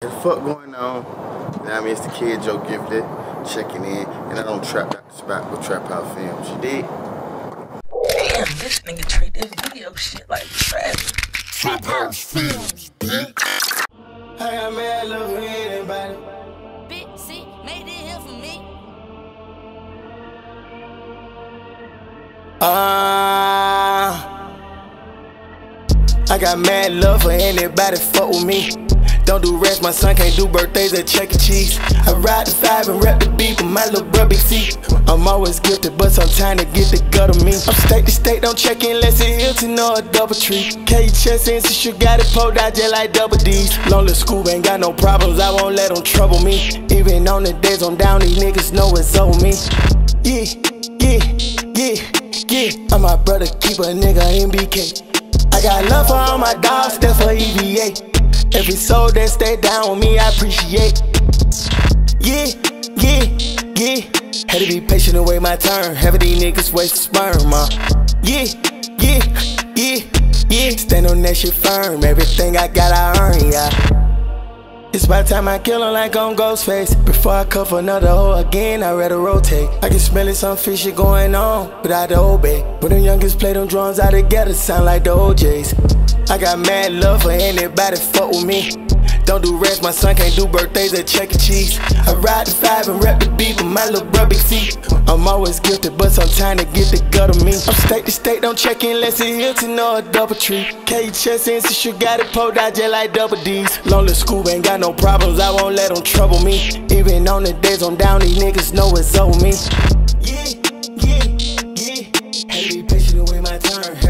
What the fuck going on? Now I mean, it's the kid Joe Gifted checking in, and I don't trap out the spot with Trap House Films. You dig? Damn, this nigga treat this video shit like trash. Trap House Films, bitch. I got mad love for anybody. Big C made it here for me. Ah. I got mad love for anybody fuck with me. Don't do rest, my son can't do birthdays at Chuck E. Cheese. I ride the five and rep the beat with my little brother see. I'm always gifted, but sometimes to get the gut of me. I'm state to state, don't check in unless it Hilton or a double tree. K chest in, since you got it pulled out just like double D's. Lonely school ain't got no problems, I won't let them trouble me. Even on the days I'm down, these niggas know it's on me. Yeah, yeah, yeah, yeah. I'm my brother, keep a nigga MBK. I got love for all my dogs, that's for EVA. Every soul that stay down with me, I appreciate. Yeah, yeah, yeah. Had to be patient and wait my turn. Having these niggas waste sperm, uh. Yeah, yeah, yeah, yeah. Stand on that shit firm. Everything I got, I earn, yeah. It's about time I kill him like on Ghostface. Before I cuff another hoe again, I rather rotate. I can smell it, some fishy going on but without the obey. When the youngest play them drums out together, sound like the OJs. I got mad love for anybody fuck with me. Don't do rest, my son can't do birthdays at Chuck E. Cheese. I ride the five and rep the my little. I'm always gifted, but sometimes they get the gut of me. I'm state to state, don't check unless it's Hilton or a double tree. K and since you got it, pulled out just like double D's. Lonely school ain't got no problems, I won't let them trouble me. Even on the days I'm down, these niggas know it's over me. Yeah, yeah, yeah. Hey, be patient with my turn.